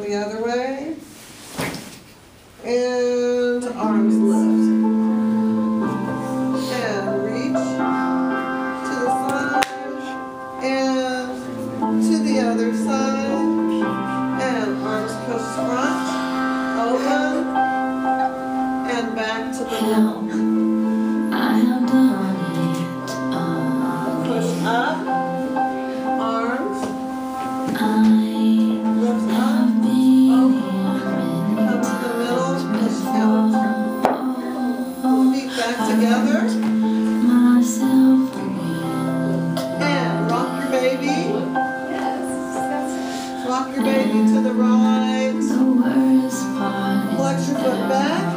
the other way. And rock your baby to the right. The worst part. Flex your foot back.